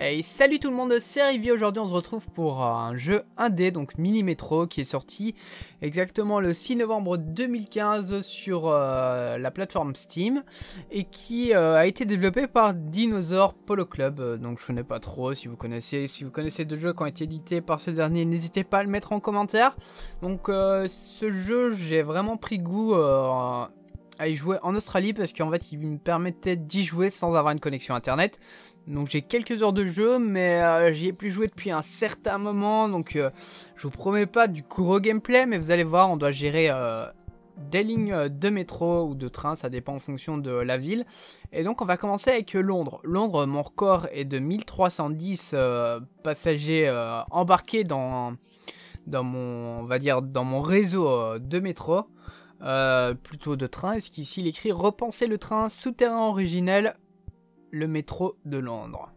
Hey, salut tout le monde, c'est Rivi. Aujourd'hui, on se retrouve pour un jeu indé, donc Mini Metro, qui est sorti exactement le 6 novembre 2015 sur euh, la plateforme Steam et qui euh, a été développé par Dinosaur Polo Club. Euh, donc, je connais pas trop. Si vous connaissez, si vous connaissez deux jeux qui ont été édités par ce dernier, n'hésitez pas à le mettre en commentaire. Donc, ce jeu, j'ai vraiment pris goût à y jouer en Australie parce qu'en fait il me permettait d'y jouer sans avoir une connexion internet. Donc j'ai quelques heures de jeu mais euh, j'y ai plus joué depuis un certain moment donc euh, je vous promets pas du gros gameplay mais vous allez voir on doit gérer euh, des lignes de métro ou de train, ça dépend en fonction de la ville. Et donc on va commencer avec Londres. Londres, mon record est de 1310 passagers embarqués dans, dans mon, on va dire, dans mon réseau de métro. Euh, plutôt de train, est-ce qu'ici il écrit Repenser le train souterrain originel, le métro de Londres.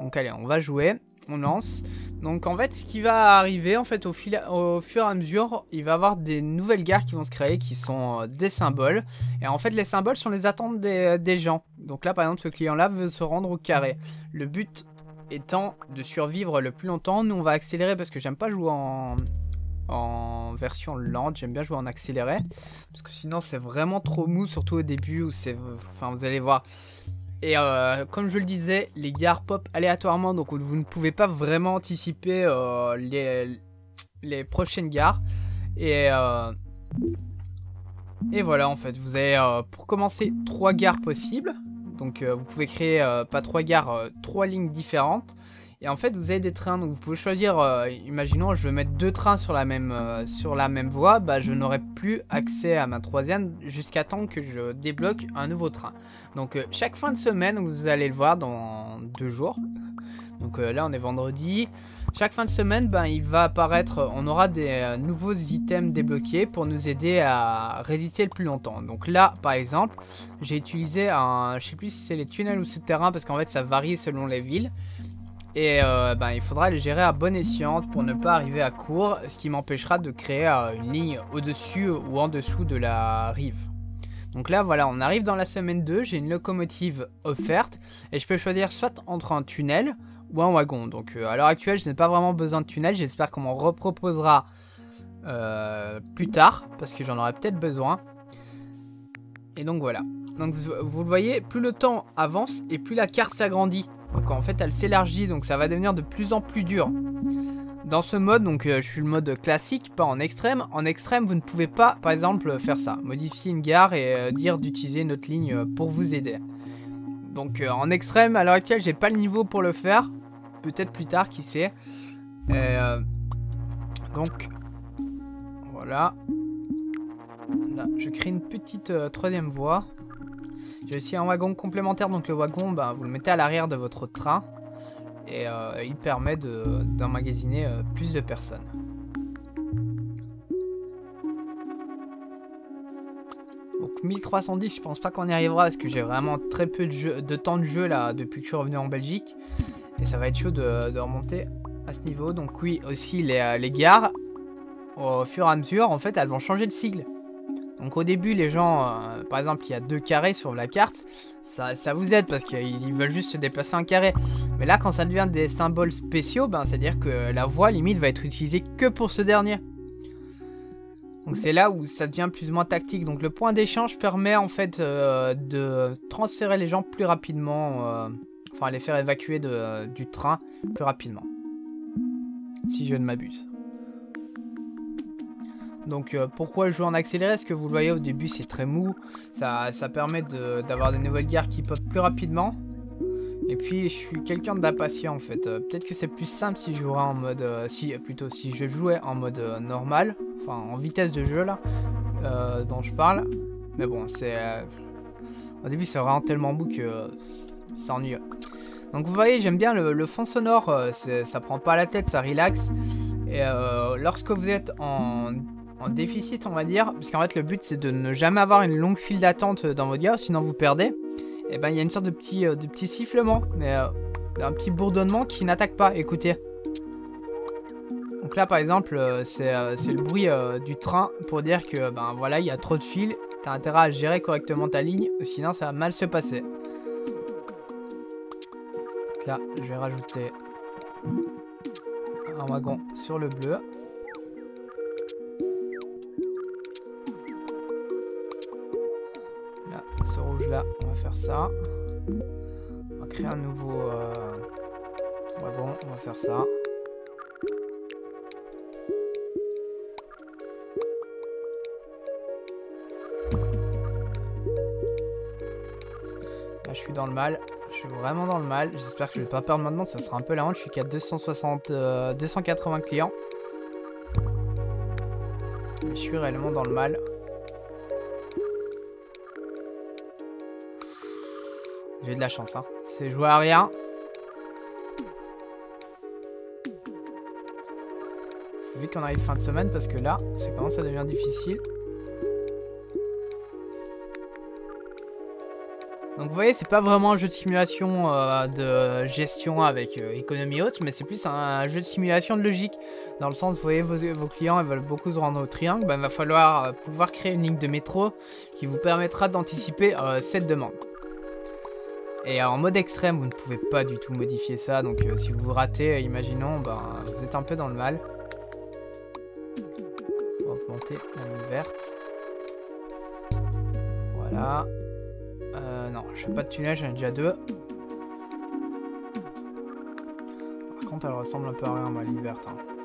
Donc allez, on va jouer, on lance. Donc en fait, ce qui va arriver, en fait, au, au fur et à mesure, il va y avoir des nouvelles gares qui vont se créer, qui sont euh, des symboles. Et en fait, les symboles sont les attentes des, des gens. Donc là, par exemple, ce client-là veut se rendre au carré. Le but étant de survivre le plus longtemps. Nous, on va accélérer parce que j'aime pas jouer en, en version lente. J'aime bien jouer en accéléré. Parce que sinon, c'est vraiment trop mou, surtout au début où c'est. Enfin, vous allez voir. Et euh, comme je le disais, les gares pop aléatoirement, donc vous ne pouvez pas vraiment anticiper euh, les, prochaines gares. Euh, et voilà, en fait, vous avez pour commencer trois gares possibles. Donc vous pouvez créer, pas trois gares, trois lignes différentes. Et en fait, vous avez des trains, donc vous pouvez choisir, euh, imaginons, je veux mettre deux trains sur la même, euh, sur la même voie, bah, je n'aurai plus accès à ma troisième jusqu'à temps que je débloque un nouveau train. Donc euh, chaque fin de semaine, vous allez le voir dans deux jours. Donc là, on est vendredi. Chaque fin de semaine, ben, il va apparaître, on aura des nouveaux items débloqués pour nous aider à résister le plus longtemps. Donc là, par exemple, j'ai utilisé un, je sais plus si c'est les tunnels ou souterrains parce qu'en fait, ça varie selon les villes. Et euh, ben, il faudra les gérer à bon escient pour ne pas arriver à court, ce qui m'empêchera de créer euh, une ligne au-dessus ou en dessous de la rive. Donc là voilà, on arrive dans la semaine 2, j'ai une locomotive offerte et je peux choisir soit entre un tunnel ou un wagon. Donc euh, à l'heure actuelle, je n'ai pas vraiment besoin de tunnel, j'espère qu'on m'en reproposera plus tard parce que j'en aurai peut-être besoin. Et donc voilà. Donc vous, vous, le voyez, plus le temps avance et plus la carte s'agrandit. Donc en fait elle s'élargit donc ça va devenir de plus en plus dur. Dans ce mode, donc euh, je suis le mode classique, pas en extrême. En extrême, vous ne pouvez pas, par exemple, faire ça. Modifier une gare et euh, dire d'utiliser une autre ligne euh, pour vous aider. Donc en extrême, à l'heure actuelle, j'ai pas le niveau pour le faire. Peut-être plus tard, qui sait. donc, voilà. Là, je crée une petite troisième voie. J'ai aussi un wagon complémentaire, donc le wagon, bah, vous le mettez à l'arrière de votre train. Et euh, il permet d'emmagasiner euh, plus de personnes. Donc 1310, je pense pas qu'on y arrivera parce que j'ai vraiment très peu de, temps de jeu là depuis que je suis revenu en Belgique. Et ça va être chaud de, remonter à ce niveau. Donc oui, aussi les, euh, les gares, au fur et à mesure, en fait, elles vont changer de sigle. Donc au début, les gens, euh, par exemple, il y a deux carrés sur la carte, ça, vous aide parce qu'ils veulent juste se déplacer un carré. Mais là, quand ça devient des symboles spéciaux, ben, c'est-à-dire que la voie limite va être utilisée que pour ce dernier. Donc c'est là où ça devient plus ou moins tactique. Donc le point d'échange permet en fait euh, de transférer les gens plus rapidement, euh, enfin les faire évacuer du train plus rapidement. Si je ne m'abuse. Donc euh, pourquoi jouer en accéléré? Parce que vous le voyez au début c'est très mou. Ça, ça permet d'avoir des nouvelles guerres qui pop plus rapidement. Et puis je suis quelqu'un d'impatient en fait. Euh, peut-être que c'est plus simple si je jouerais en mode... Euh, si plutôt si je jouais en mode normal. Enfin en vitesse de jeu là. dont je parle. Mais bon c'est... au début c'est vraiment tellement mou que c'est ennuyeux. Donc vous voyez j'aime bien le, le, fond sonore. ça prend pas la tête, ça relaxe. Et lorsque vous êtes en en déficit, on va dire, parce qu'en fait le but c'est de ne jamais avoir une longue file d'attente dans votre gare, sinon vous perdez. Et eh ben il y a une sorte de petit, euh, de petit sifflement, mais euh, un petit bourdonnement qui n'attaque pas. Écoutez. Donc là par exemple euh, c'est le bruit du train pour dire que ben voilà il y a trop de fils, t'as intérêt à gérer correctement ta ligne, sinon ça va mal se passer. là, je vais rajouter un wagon sur le bleu. On va faire ça. On va créer un nouveau euh, wagon, on va faire ça. Là, je suis dans le mal. Je suis vraiment dans le mal. J'espère que je vais pas perdre maintenant. Ça sera un peu la honte. Je suis qu'à 260, 280 clients. Mais je suis réellement dans le mal. J'ai de la chance. Hein. C'est joué à rien. Vu qu'on arrive fin de semaine parce que là, ça commence à devenir difficile. Donc vous voyez, c'est pas vraiment un jeu de simulation euh, de gestion avec euh, économie haute, mais c'est plus un, jeu de simulation de logique. Dans le sens, vous voyez, vos, clients ils veulent beaucoup se rendre au triangle, ben, il va falloir euh, pouvoir créer une ligne de métro qui vous permettra d'anticiper cette demande. Et en mode extrême, vous ne pouvez pas du tout modifier ça, donc si vous ratez, imaginons, ben, vous êtes un peu dans le mal. On va augmenter la ligne verte. Voilà. Euh, non, je fais pas de tunnel, j'en ai déjà deux. Par contre, elle ressemble un peu à rien, ma ligne verte. Hein.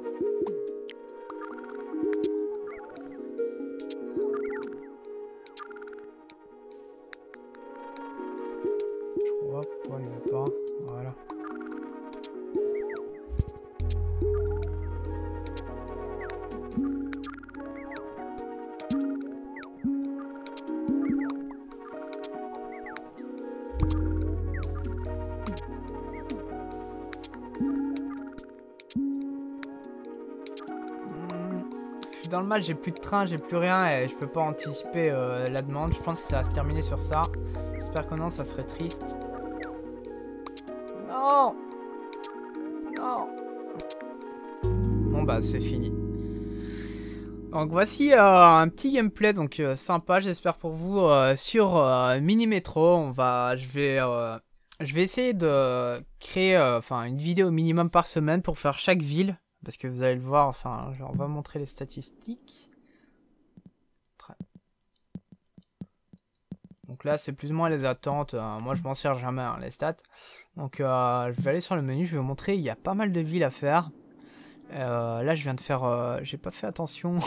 Dans le mal, j'ai plus de train, j'ai plus rien et je peux pas anticiper euh, la demande. Je pense que ça va se terminer sur ça. J'espère que non, ça serait triste. Non Non Bon bah c'est fini. Donc voici euh, un petit gameplay donc euh, sympa j'espère pour vous sur Mini Metro. On va, je vais, je vais essayer de créer enfin une vidéo minimum par semaine pour faire chaque ville parce que vous allez le voir, enfin, on va montrer les statistiques. Donc là, c'est plus ou moins les attentes. Euh, moi, je m'en sers jamais, hein, les stats. Donc, euh, je vais aller sur le menu. Je vais vous montrer. Il y a pas mal de villes à faire. Euh, là, je viens de faire. j'ai pas fait attention.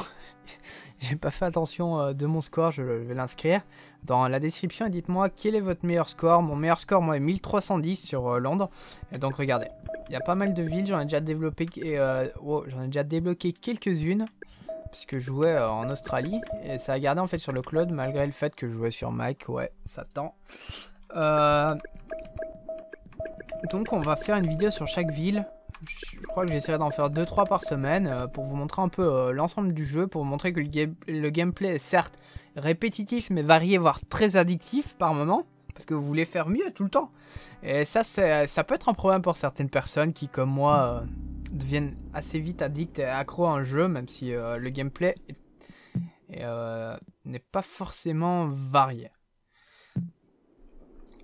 j'ai pas fait attention de mon score. Je, vais l'inscrire dans la description. Dites-moi quel est votre meilleur score? Mon meilleur score, moi, est 1310 sur Londres. Et donc, regardez. Il y a pas mal de villes, j'en ai déjà développé, euh, j'en ai déjà débloqué quelques-unes puisque je jouais euh, en Australie et ça a gardé en fait sur le cloud malgré le fait que je jouais sur Mac, ouais, ça tend. Euh, donc on va faire une vidéo sur chaque ville. Je crois que j'essaierai d'en faire 2-3 par semaine pour vous montrer un peu l'ensemble du jeu, pour vous montrer que le, le, gameplay est certes répétitif mais varié voire très addictif par moment parce que vous voulez faire mieux tout le temps. Et ça, ça peut être un problème pour certaines personnes qui, comme moi, euh, deviennent assez vite addicts et accro à un jeu, même si euh, le gameplay euh, n'est pas forcément varié.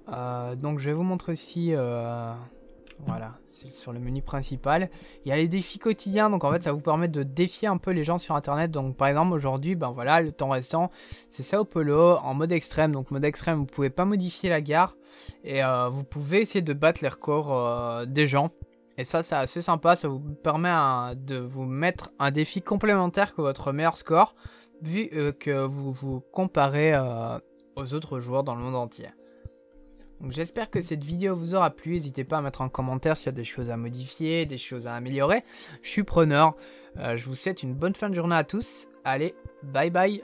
donc je vais vous montrer aussi voilà, c'est sur le menu principal. Il y a les défis quotidiens, donc en fait ça vous permet de défier un peu les gens sur internet. Donc par exemple aujourd'hui, ben voilà, le temps restant, c'est Sao Paulo en mode extrême. Donc mode extrême, vous pouvez pas modifier la gare et euh, vous pouvez essayer de battre les records euh, des gens. Et ça c'est assez sympa, ça vous permet de vous mettre un défi complémentaire que votre meilleur score, vu euh, que vous vous comparez aux autres joueurs dans le monde entier. J'espère que cette vidéo vous aura plu. N'hésitez pas à mettre en commentaire s'il y a des choses à modifier, des choses à améliorer. Je suis preneur. Euh, je vous souhaite une bonne fin de journée à tous. Allez, bye bye